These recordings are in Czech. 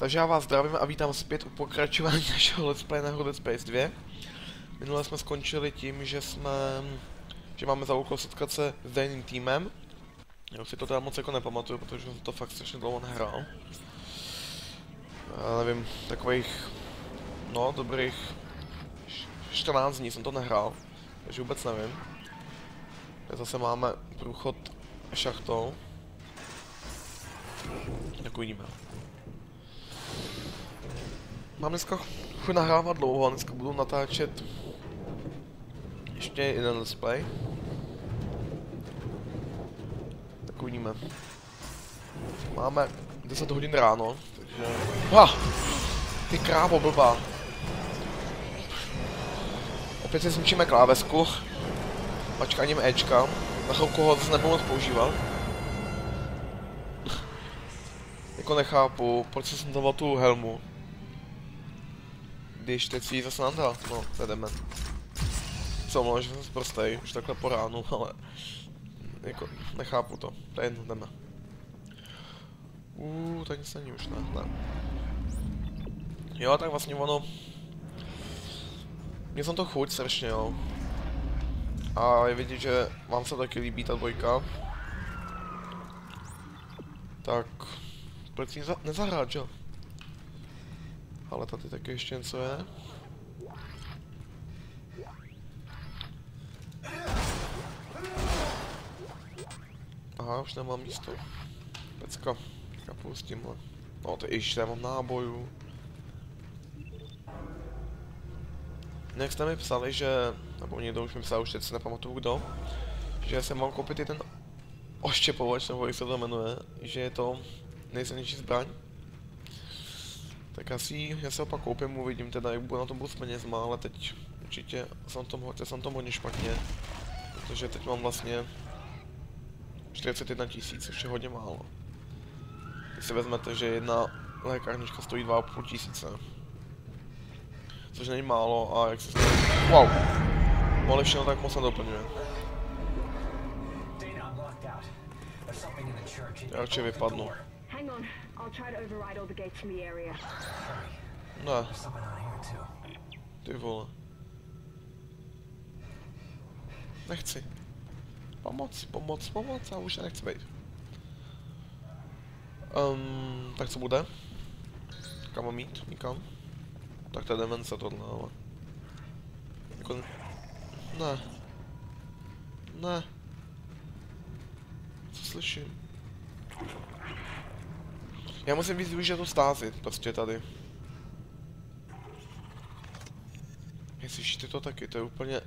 Takže já vás zdravím a vítám zpět u pokračování našeho Let's Play na Dead Space 2. Minule jsme skončili tím, že jsme... že máme za úkol setkat se s daným týmem. Já už si to teda moc jako nepamatuju, protože jsem to fakt strašně dlouho nehrál. Já nevím, takových... no, dobrých... 14 dní jsem to nehrál, takže vůbec nevím. Teď zase máme průchod šachtou. Tak uvidíme. Mám dneska chuť nahrávat dlouho dneska budu natáčet ještě jeden let's play. Tak uvidíme. Máme 10 hodin ráno, takže... Ha! Ty krávo blbá. Opět si zničíme klávesku. Mačkáním Ečka. Na chvilku ho zase nebudu moc používat. jako nechápu, proč jsem dával tu helmu. Když teď si ji zase nandal, no, to je dement. Co, mluvím, že jsem prostej, už takhle po ránu, ale... Jako, nechápu to, to je jedno, jdeme. Uuu, tak nic není už, ne, ne. Jo, tak vlastně ono... Mě jsem to chuť strašně, jo. A je vidět, že vám se taky líbí ta dvojka. Tak... Proč si nezahrát, že? Ale tady taky ještě něco je. Aha, už nemám místo. Pecka. Kapu s tímhle. No to ještě nemám nábojů. Jak jste mi psali, že, nebo někdo už mi psal, už teď si nepamatuju kdo, že jsem mám koupit i ten oštěpovač, nebo jak se to jmenuje, že je to nejsilnější zbraň. Tak asi, já se opak koupím, uvidím teda, jak bude na tom budu s penězma, ale teď určitě jsem tom, jsem tom hodně špatně, protože teď mám vlastně 41 tisíc, což je hodně málo. Když si vezmete, že jedna lékárnička stojí 2,5 tisíce. Což není málo a jak se Wow! Mohli všechno tak moc nedoplňuje. Já určitě vypadnu. Ne. Ty vole. Nechci. Pomoc, pomoc, pomoc, já už nechci být. Um, tak co bude? Kam mám jít? Nikam? Tak to je demence tohle, ale... Jako... Ne. Ne. Co slyším? Já musím víc využít tu stázi, prostě tady. Jestli ty to taky, to je úplně...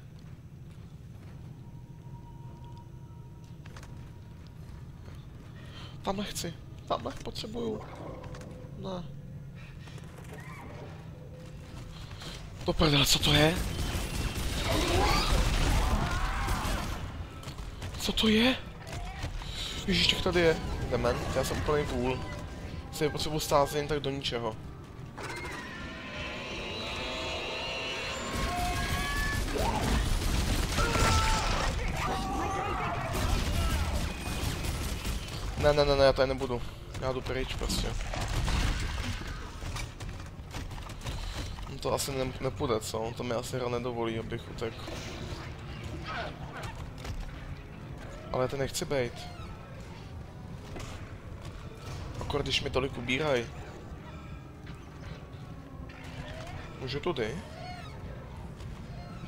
Tam nechci, tam nech potřebuju. Ne. To prdele, co to je? Co to je? Ježíš, těch tady je. Dement, já jsem úplný vůl. Si potřebuji stát jen tak do ničeho. Ne, ne, ne, ne, já tady nebudu. Já jdu pryč prostě. No to asi ne, nepůjde, co? To mi asi hra nedovolí, abych utek. Ale to nechci být. Akor, když mi tolik ubíraj. Můžu tudy?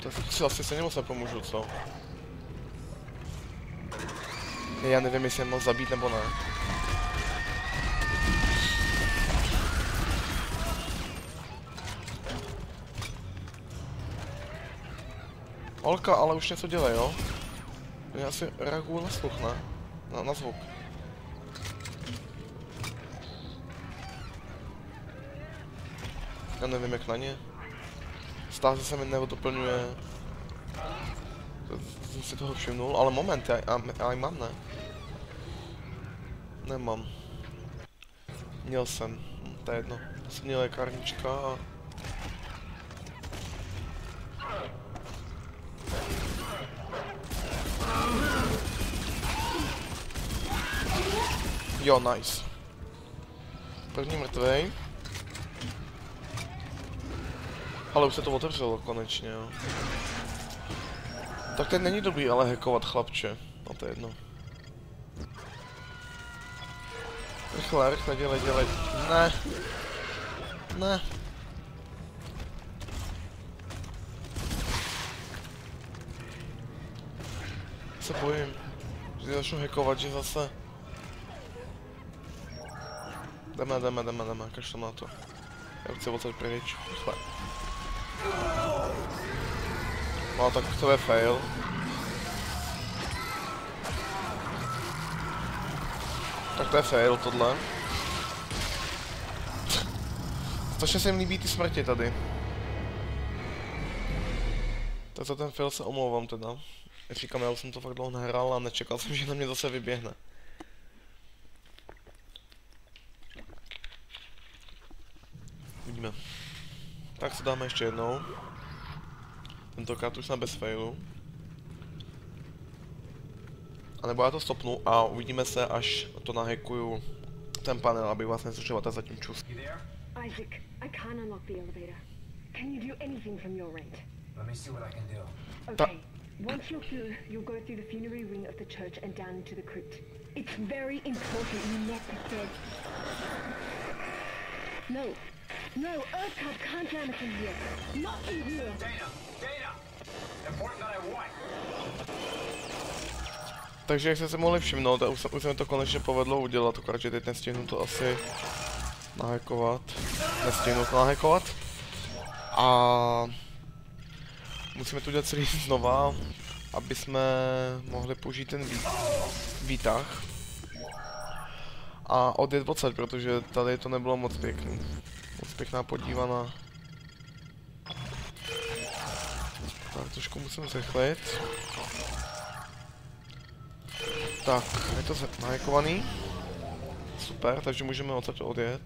To si asi se moc nepomůžu, co? Já nevím, jestli je moc zabít nebo ne. Olka, ale už něco dělej, jo? Já si reaguju na sluch, ne? Na, na zvuk. Já nevím jak na ně. Stále se mi nedoplňuje. Jsem si toho všimnul, ale moment, já, já, já mám, ne? Nemám. Měl jsem, to je jedno. Jsem měl lékárnička a... Jo, nice. První mrtvej. Ale už se to otevřelo konečně, jo. Tak ten není dobrý ale hackovat chlapče. No to je jedno. Rychle, rychle, dělej, dělej. Ne. Ne. Se bojím. Že začnu hackovat, že zase... Jdeme, jdeme, jdeme, jdeme, kašlem na to. Já chci odsaď pryč. Rychle. No tak to je fail. Tak to je fail tohle. Strašně se jim líbí ty smrti tady. Tak za ten fail se omlouvám teda. Říkám, já už jsem to fakt dlouho nehrál a nečekal jsem, že na mě zase vyběhne. Vidíme. Tak se dáme ještě jednou. Tentokrát už jsme bez failu. A nebo já to stopnu a uvidíme se, až to nahackuju ten panel, aby vás nezdržovat zatím čus. Isaac, I can't unlock the elevator. Can you do anything from your end? Let me see what I can do. Okay. Once you're through, you'll go through the funerary wing of the church and down into the crypt. It's very important you not get dead. No. No, Earthcop can't jam us in here. Not in here. Data! Data! Important that I want. Takže jak jste se mohli všimnout, už se, už se mi to konečně povedlo udělat, akorát, že teď nestihnu to asi nahackovat. Nestihnu to nahackovat. A musíme to udělat celý znova, aby jsme mohli použít ten vý, výtah. A odjet odsaď, protože tady to nebylo moc pěkný. Moc pěkná podívaná. Tak, trošku musím zrychlit. Tak, je to nahekovaný. Super, takže můžeme odsaď odjet.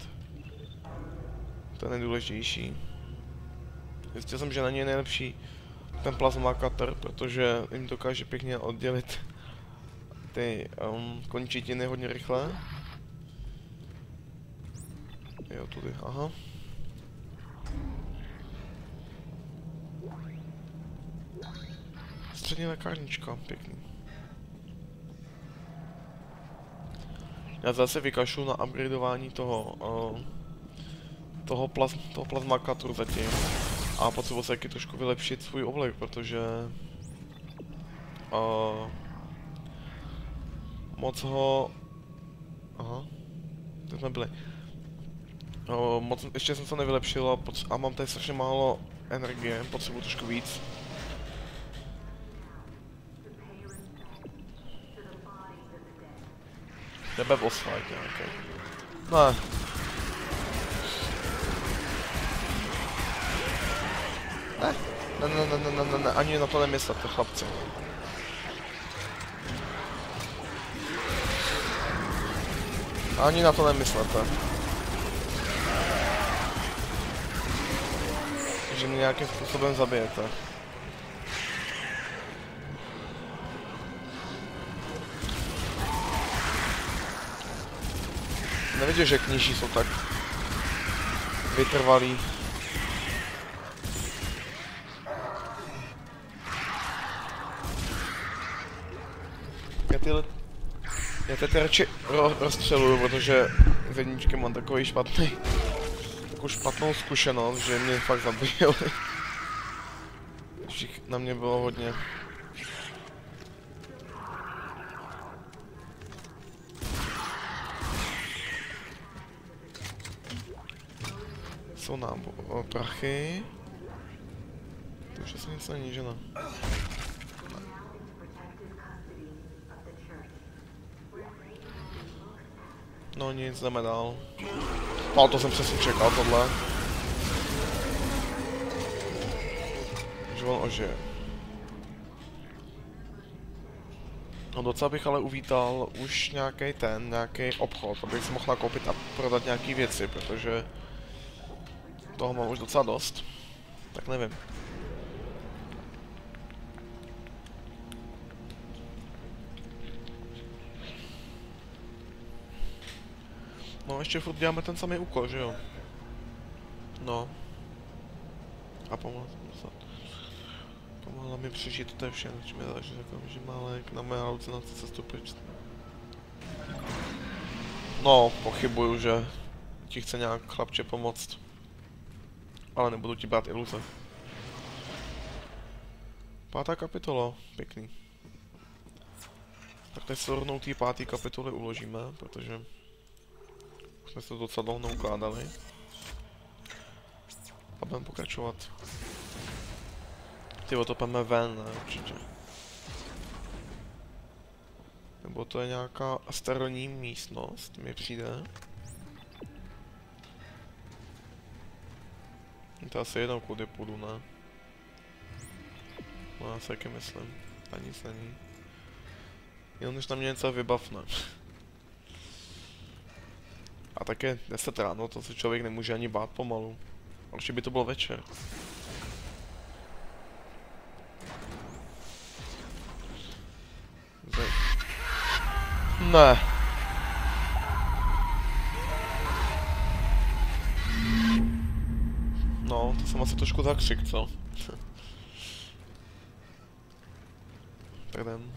To je nejdůležitější. Zjistil jsem, že na něj je nejlepší ten plasma cutter, protože jim dokáže pěkně oddělit ty um, končetiny hodně rychle. Tudy, aha. Střední lékárnička, pěkný. Já zase vykašlu na upgradeování toho, uh, toho, plaz, toho plazma cutteru zatím. A potřebuji se taky trošku vylepšit svůj oblek, protože... Uh, moc ho... Aha. Teď jsme byli. Uh, moc, ještě jsem se nevylepšil a, a mám tady strašně málo energie, potřebuji trošku víc. Jdeme boss fight nějaký. Ne. Ne. Ne, ne, ne, ne, ne, ne, ne, ani na to nemyslete, chlapci. Ani na to nemyslete. Že mě nějakým způsobem zabijete. Nevidíš, že kníží jsou tak vytrvalí. Já tyhle... Já teď radši ro rozstřeluju, protože z jedničky mám takový špatný... Takovou špatnou zkušenost, že mě fakt zabijeli. Všich na mě bylo hodně. jsou nám prachy. To už asi nic není, že ne? No nic, jdeme dál. No to jsem přesně čekal, tohle. Že on ožije. No docela bych ale uvítal už nějaký ten, nějaký obchod, abych si mohl nakoupit a prodat nějaký věci, protože toho mám už docela dost. Tak nevím. No ještě furt děláme ten samý úkol, že jo? No. A dostat. Pomáhá mi přežít, to je vše, na čem mi záleží, takový, že Malek na mé halucinace cestu pryč. No, pochybuju, že ti chce nějak chlapče pomoct. Ale nebudu ti brát iluze. Pátá kapitola, pěkný. Tak teď se rovnou té páté kapitoly uložíme, protože jsme se docela dlouho neukládali. A budeme pokračovat. Ty to půjdeme ven, ne, určitě. Nebo to je nějaká staroní místnost, mi přijde. To asi jednou kudy půjdu, ne? No já si taky myslím. A nic není. Jenom než na mě něco vybavne. A také 10 ráno, to se člověk nemůže ani bát pomalu. Určitě by to bylo večer. Zaj. Ne. No, to jsem asi trošku zakřik, co? tak jdem.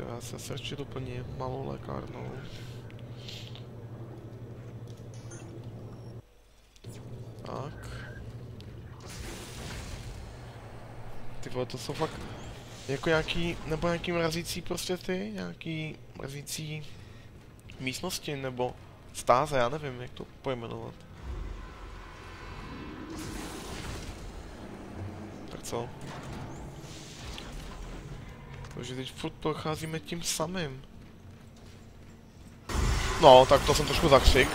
Treba se srčit úplně malou lékárnou. Tak. Ty vole, to jsou fakt jako nějaký, nebo nějaký mrazící prostě ty, nějaký mrazící místnosti, nebo stáze, já nevím, jak to pojmenovat. Tak co? Takže teď furt procházíme tím samým. No, tak to jsem trošku zakřik.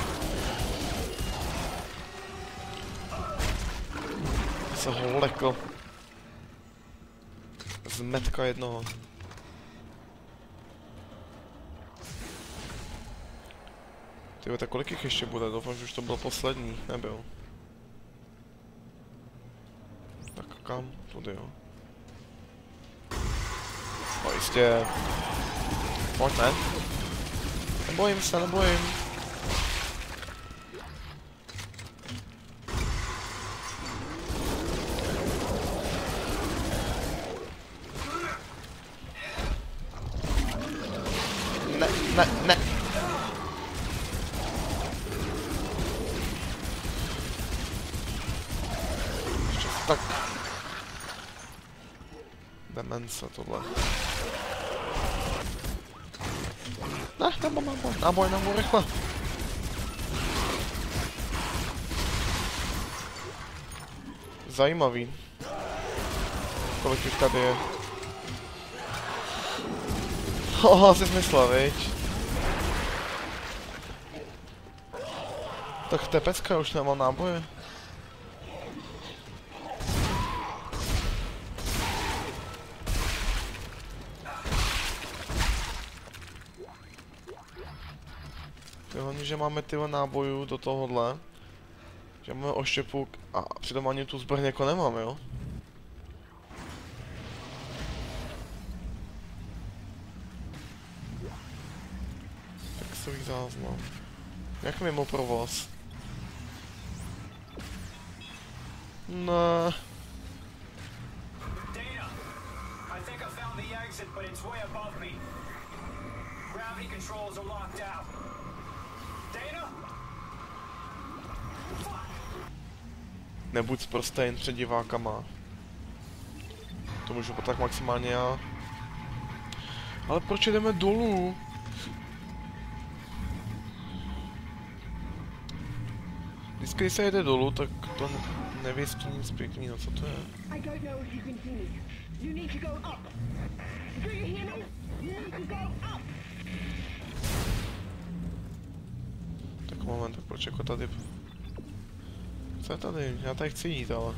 Se ho lekl. Z metka jednoho. Tyjo, tak kolik jich ještě bude? Doufám, že už to byl poslední. Nebyl. Tak kam? Tudy jo. No jistě. Pojď, ne? Nebojím se, nebojím. Ne, ne, ne. Ještě tak. Demence tohle. Ne, nebo náboj, náboj, náboj, rychle. Zajímavý. Kolik jich tady je. Hoho, jsi myslel, viď? Tak tepecka už nemám náboje. Že máme tyhle nábojů do tohohle. Že máme oštěpu a přitom ani tu zbraň jako nemám, jo? Textový záznam. Jak mimo provoz? Ne. Gravity controls are locked out. Nebuď zprostý jen před divákama. To můžu tak maximálně já. Ale proč jdeme dolů? Vždycky, když se jede dolů, tak to ne- nevěstí nic pěkného. Co to je? You need to go up. Do you hear me? You need to go up. Moment, proč jako tady... Co je tady? Já tady chci jít, ale...